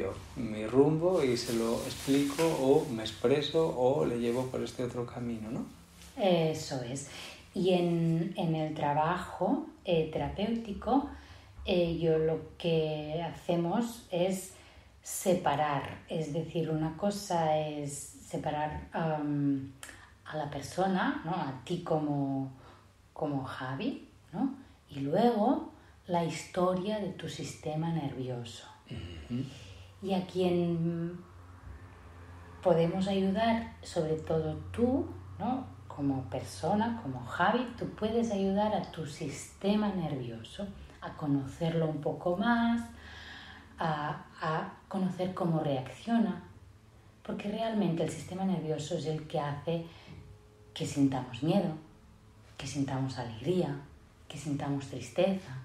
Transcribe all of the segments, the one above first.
cambio mi rumbo y se lo explico o me expreso o le llevo por este otro camino, ¿no? Eso es. Y en, en el trabajo eh, terapéutico, eh, yo lo que hacemos es separar, es decir, una cosa es separar a la persona, ¿no? a ti como, como Javi, ¿no? y luego la historia de tu sistema nervioso. Y a quien podemos ayudar, sobre todo tú, ¿no? como persona, como Javi, tú puedes ayudar a tu sistema nervioso a conocerlo un poco más, a, a conocer cómo reacciona, porque realmente el sistema nervioso es el que hace que sintamos miedo, que sintamos alegría, que sintamos tristeza,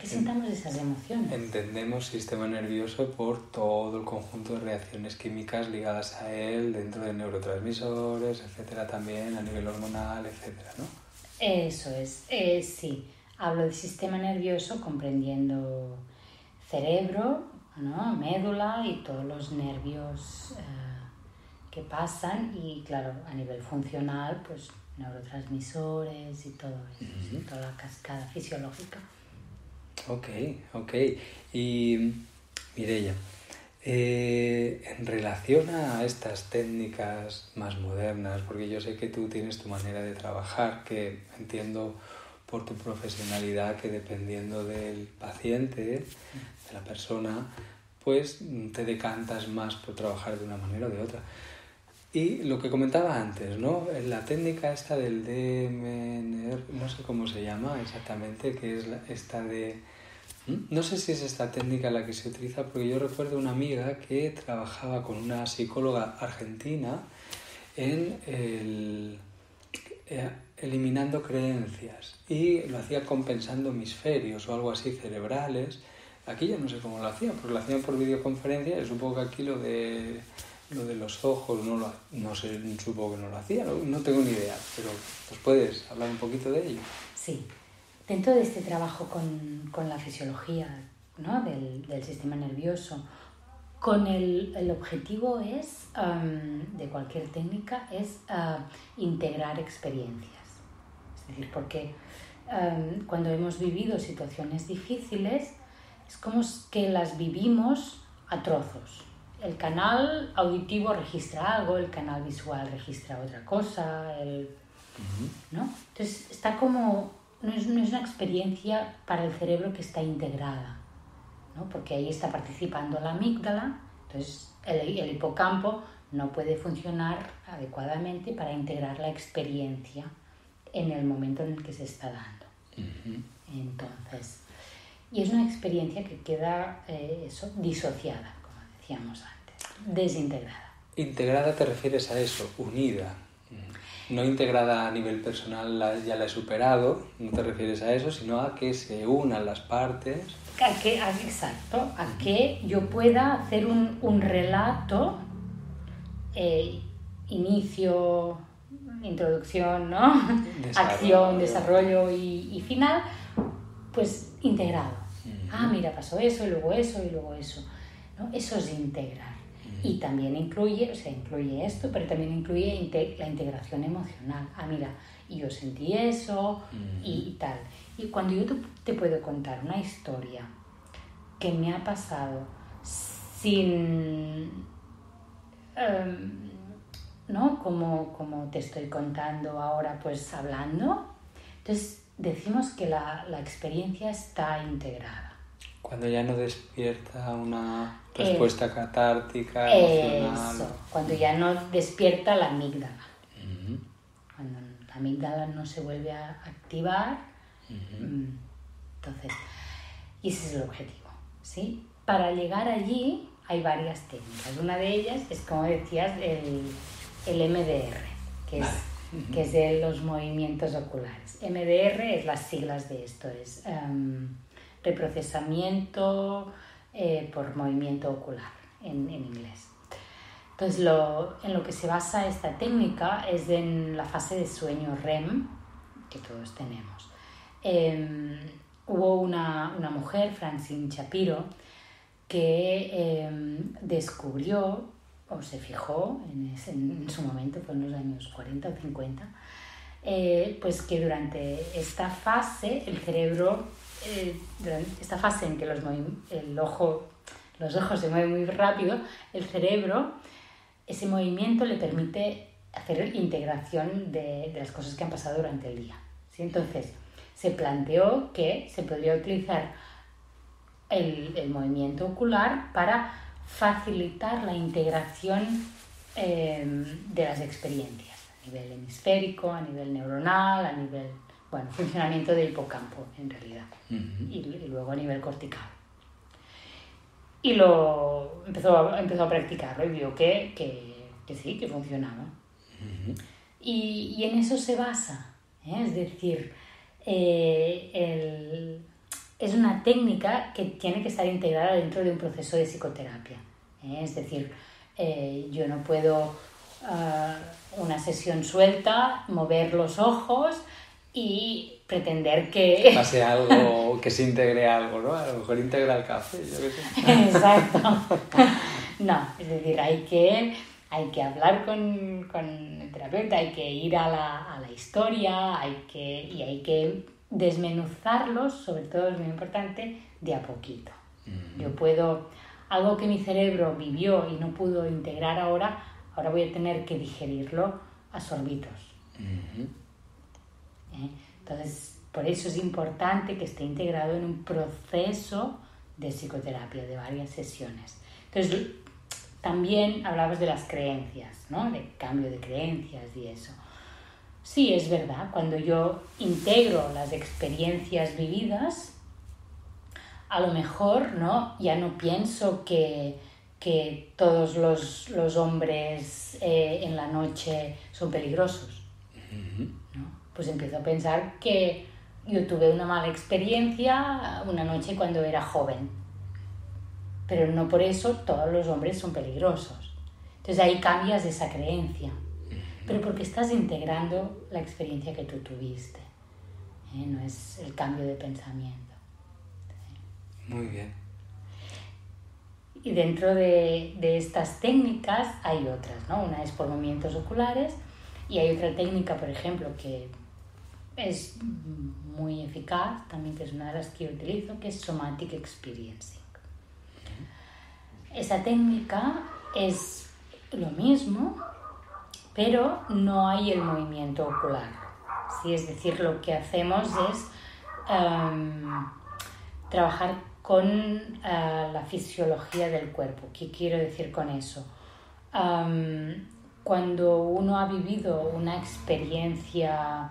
que sintamos esas emociones. Entendemos sistema nervioso por todo el conjunto de reacciones químicas ligadas a él dentro de neurotransmisores, etcétera, también a nivel hormonal, etcétera, ¿no? Eso es, eh, sí. Hablo del sistema nervioso comprendiendo cerebro, ¿no? médula y todos los nervios. Eh, que pasan y claro, a nivel funcional, pues neurotransmisores y todo eso, toda la cascada fisiológica. Ok, ok. Y Mireya, eh, en relación a estas técnicas más modernas, porque yo sé que tú tienes tu manera de trabajar, que entiendo por tu profesionalidad que dependiendo del paciente, de la persona, pues te decantas más por trabajar de una manera o de otra. Y lo que comentaba antes, ¿no? La técnica esta del DMNR, no sé cómo se llama exactamente, que es esta de... No sé si es esta técnica la que se utiliza, porque yo recuerdo una amiga que trabajaba con una psicóloga argentina en el, eh, eliminando creencias y lo hacía compensando hemisferios o algo así cerebrales. Aquí ya no sé cómo lo hacían, porque lo hacían por videoconferencia y supongo que aquí lo de lo de los ojos no, lo, no sé, supongo que no lo hacía, no, tengo ni idea, pero ¿nos puedes hablar un poquito de ello? Sí, dentro de este trabajo con, con la fisiología ¿no? del, del, sistema nervioso, con el, el objetivo es, de cualquier técnica, es ah, integrar experiencias. Es decir, porque cuando hemos vivido situaciones difíciles, es como que las vivimos a trozos el canal auditivo registra algo, el canal visual registra otra cosa, el, ¿no? Entonces está como, no es, no es, una experiencia para el cerebro que está integrada, ¿no? Porque ahí está participando la amígdala, entonces el, el hipocampo no puede funcionar adecuadamente para integrar la experiencia en el momento en el que se está dando. Entonces, y es una experiencia que queda eh, eso, disociada, decíamos antes desintegrada. Integrada te refieres a eso, unida. No integrada a nivel personal, ya la he superado, no te refieres a eso, sino a que se unan las partes. A que, exacto, a que yo pueda hacer un, un relato, eh, inicio, introducción, ¿no? acción, desarrollo y, y, final, pues integrado. Ah, mira, pasó eso y luego eso y luego eso. ¿No? Eso es integrar. Y también incluye, o sea, incluye esto, pero también incluye la integración emocional. Ah, mira, y yo sentí eso y, tal. Y cuando yo te, puedo contar una historia que me ha pasado sin... Em, ¿No? Como, como te estoy contando ahora, pues hablando. Entonces decimos que la, la experiencia está integrada. Cuando ya no despierta una respuesta catártica, emocional. Eso, cuando ya no despierta la amígdala. Cuando la amígdala no se vuelve a activar. Mm, entonces, y ese es el objetivo. ¿sí? Para llegar allí hay varias técnicas. Una de ellas es, como decías, el, el MDR, que es, que es de los movimientos oculares. MDR es las siglas de esto, es... Em, reprocesamiento eh, por movimiento ocular en, inglés. Entonces, lo, en lo que se basa esta técnica es en la fase de sueño REM que todos tenemos. Em, hubo una, una, mujer, Francine Shapiro, que em, descubrió o se fijó en, en, su momento, fue en los años 40 o 50, eh, pues que durante esta fase el cerebro, eh, esta fase en que los, el ojo, los ojos se mueven muy rápido, el cerebro, ese movimiento le permite hacer integración de, las cosas que han pasado durante el día. ¿sí? Entonces, se planteó que se podría utilizar el, el movimiento ocular para facilitar la integración eh, de las experiencias a nivel hemisférico, a nivel neuronal, a nivel, bueno, funcionamiento del hipocampo en realidad, y, luego a nivel cortical. Y lo empezó a, empezó a practicarlo y vio que, que, que sí, que funcionaba. y, y, en eso se basa, ¿eh? es decir, eh, el, es una técnica que tiene que estar integrada dentro de un proceso de psicoterapia. ¿eh? Es decir, eh, yo no puedo ah, una sesión suelta, mover los ojos y pretender que... Pase algo, que se integre algo, ¿no? A lo mejor integra el café, Exacto. No, es decir, hay que, hay que hablar con, con el terapeuta, hay que ir a la, a la historia, hay que, y hay que desmenuzarlos, sobre todo es muy importante, de a poquito. Yo puedo, algo que mi cerebro vivió y no pudo integrar ahora, ahora voy a tener que digerirlo a sorbitos. ¿Eh? Entonces, por eso es importante que esté integrado en un proceso de psicoterapia, de varias sesiones. Entonces, también hablabas de las creencias, ¿no? De cambio de creencias y eso. Sí, es verdad, cuando yo integro las experiencias vividas, a lo mejor ¿no? ya no pienso que, que todos los, los hombres eh, en la noche son peligrosos. Pues empiezo a pensar que yo tuve una mala experiencia una noche cuando era joven, pero no por eso todos los hombres son peligrosos. Entonces ahí cambias esa creencia pero porque estás integrando la experiencia que tú tuviste. ¿eh? No es el cambio de pensamiento. Muy bien. Y dentro de, de, estas técnicas hay otras, ¿no? Una es por movimientos oculares y hay otra técnica, por ejemplo, que es muy eficaz, también que es una de las que utilizo, que es Somatic Experiencing. Esa técnica es lo mismo, pero no hay el movimiento ocular. ¿sí? Es decir, lo que hacemos es em, trabajar con eh, la fisiología del cuerpo. ¿Qué quiero decir con eso? Em, cuando uno ha vivido una experiencia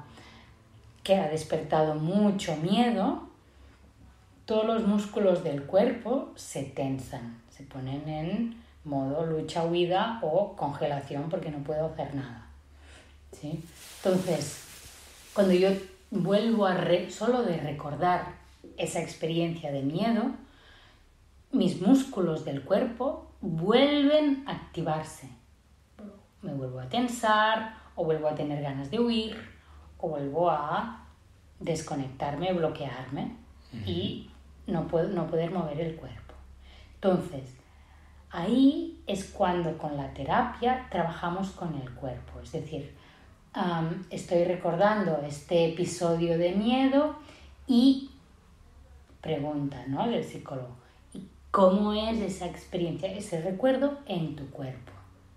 que ha despertado mucho miedo, todos los músculos del cuerpo se tensan, se ponen en modo lucha, huida o congelación porque no puedo hacer nada. ¿sí? Entonces, cuando yo vuelvo a solo de recordar esa experiencia de miedo, mis músculos del cuerpo vuelven a activarse. Me vuelvo a tensar o vuelvo a tener ganas de huir vuelvo a desconectarme, bloquearme y no, puedo, no poder mover el cuerpo. Entonces, Ahí es cuando con la terapia trabajamos con el cuerpo, es decir, estoy recordando este episodio de miedo y pregunta ¿no? del psicólogo, ¿y cómo es esa experiencia, ese recuerdo en tu cuerpo?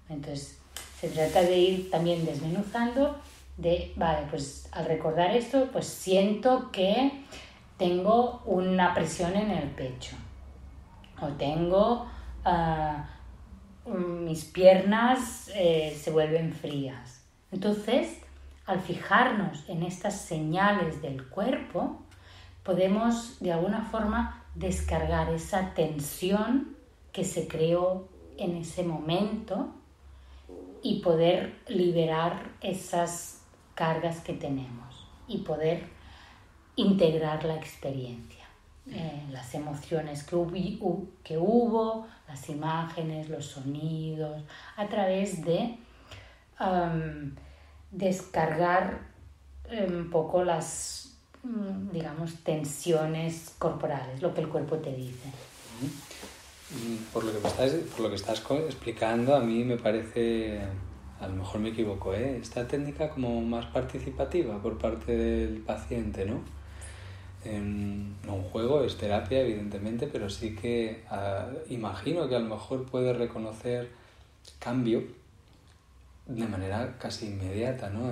Entonces, se trata de ir también desmenuzando de, vale, pues al recordar esto, pues siento que tengo una presión en el pecho o tengo mis piernas eh, se vuelven frías. Entonces, al fijarnos en estas señales del cuerpo, podemos de alguna forma descargar esa tensión que se creó en ese momento y poder liberar esas cargas que tenemos y poder integrar la experiencia. Eh, las emociones que, que hubo, las imágenes, los sonidos, a través de descargar eh, un poco las, mm, digamos, tensiones corporales, lo que el cuerpo te dice. por lo que, estás, por lo que estás explicando, a mí me parece, a lo mejor me equivoco, ¿eh? esta técnica como más participativa por parte del paciente, ¿no? no un juego, es terapia, evidentemente, pero sí que ah, imagino que a lo mejor puede reconocer cambio de manera casi inmediata, ¿no?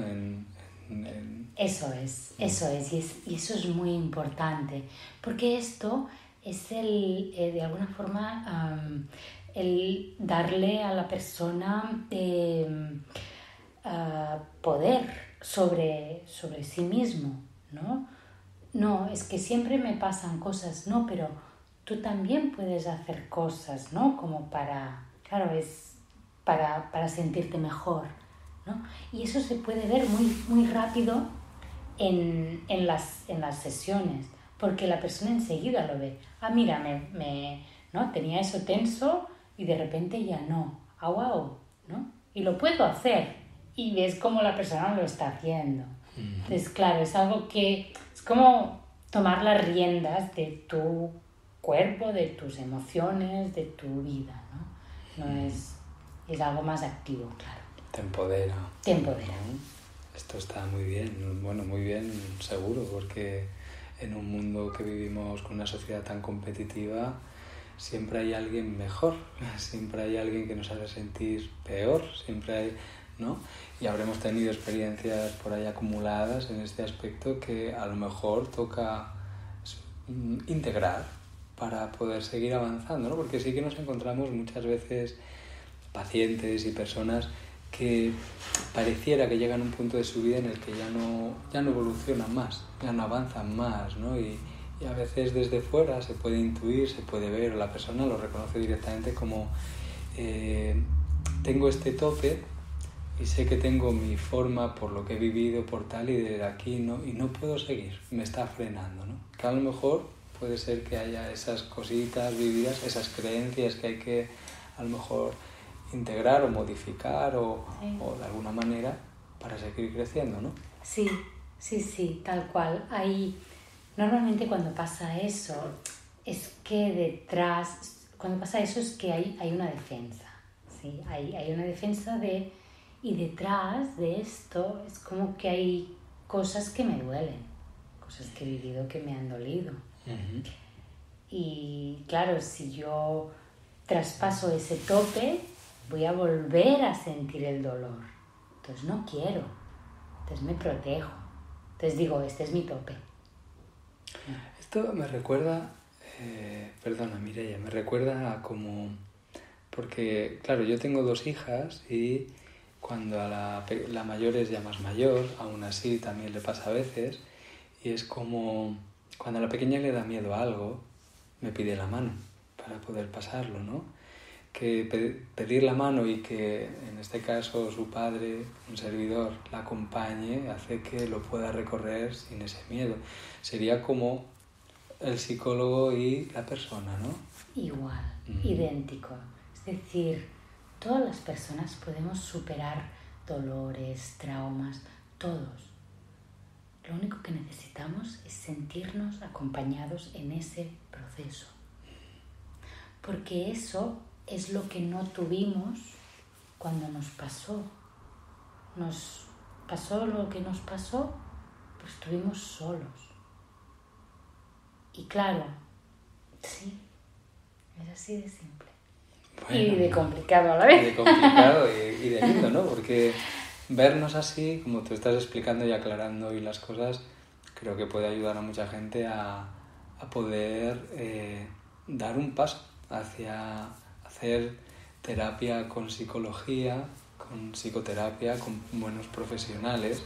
Eso es, eso es y, eso es muy importante, porque esto es el, eh, de alguna forma, el darle a la persona em, poder sobre, sobre sí mismo, ¿no? No, es que siempre me pasan cosas, no, pero tú también puedes hacer cosas, ¿no? Como para, claro, es para, para sentirte mejor, ¿no? Y eso se puede ver muy, muy rápido en, en, las, en las sesiones, porque la persona enseguida lo ve. Ah, mira, me, me, ¿no? tenía eso tenso y de repente ya no. Ah, wow, ¿no? Y lo puedo hacer. Y ves cómo la persona lo está haciendo. Entonces, claro, es algo que es como tomar las riendas de tu cuerpo, de tus emociones, de tu vida, ¿no? No es, es algo más activo, claro. Te empodera. Te empodera. Esto está muy bien, bueno, muy bien, seguro, porque en un mundo que vivimos con una sociedad tan competitiva, siempre hay alguien mejor, siempre hay alguien que nos hace sentir peor, siempre hay ¿no? Y habremos tenido experiencias por ahí acumuladas en este aspecto que a lo mejor toca mm, integrar para poder seguir avanzando, ¿no? Porque sí que nos encontramos muchas veces pacientes y personas que pareciera que llegan a un punto de su vida en el que ya no, ya no evolucionan más, ya no avanzan más, ¿no? Y, y a veces desde fuera se puede intuir, se puede ver, o la persona lo reconoce directamente como eh, tengo este tope y sé que tengo mi forma por lo que he vivido, por tal, y de aquí no, y no puedo seguir, me está frenando, ¿no? Que a lo mejor puede ser que haya esas cositas vividas, esas creencias que hay que a lo mejor integrar o modificar o, o de alguna manera para seguir creciendo, ¿no? Sí, sí, sí, tal cual. Hay, normalmente cuando pasa eso, es que detrás, cuando pasa eso es que hay, hay una defensa, ¿sí? Hay, hay una defensa de y detrás de esto es como que hay cosas que me duelen, cosas que he vivido que me han dolido. Y claro, si yo traspaso ese tope, voy a volver a sentir el dolor. Entonces no quiero, entonces me protejo. Entonces digo, este es mi tope. Esto me recuerda, eh, perdona Mireia, me recuerda a como, porque claro, yo tengo dos hijas y cuando a la, la mayor es ya más mayor, aún así también le pasa a veces, y es como cuando a la pequeña le da miedo a algo, me pide la mano para poder pasarlo, ¿no? Que pedir la mano y que en este caso su padre, un servidor, la acompañe, hace que lo pueda recorrer sin ese miedo. Sería como el psicólogo y la persona, ¿no? Igual, mm. idéntico. Es decir, Todas las personas podemos superar dolores, traumas, todos. Lo único que necesitamos es sentirnos acompañados en ese proceso. Porque eso es lo que no tuvimos cuando nos pasó. Nos pasó lo que nos pasó, pues estuvimos solos. Y claro, sí, es así de simple y de complicado a la vez. Y de complicado y, de lindo, ¿no? Porque vernos así, como tú estás explicando y aclarando y las cosas, creo que puede ayudar a mucha gente a, a poder eh, dar un paso hacia hacer terapia con psicología, con psicoterapia, con buenos profesionales,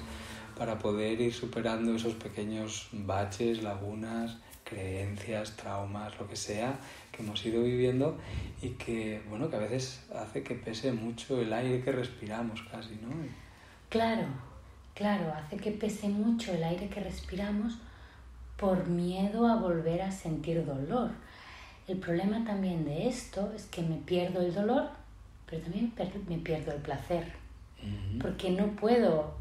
para poder ir superando esos pequeños baches, lagunas, creencias, traumas, lo que sea, que hemos ido viviendo y que, bueno, que a veces hace que pese mucho el aire que respiramos casi, ¿no? Claro, claro, hace que pese mucho el aire que respiramos por miedo a volver a sentir dolor. El problema también de esto es que me pierdo el dolor, pero también me pierdo el placer, porque no puedo,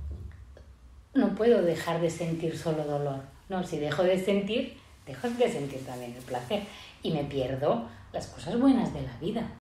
no puedo dejar de sentir solo dolor. No, si dejo de sentir, dejo de sentir también el placer y me pierdo las cosas buenas de la vida.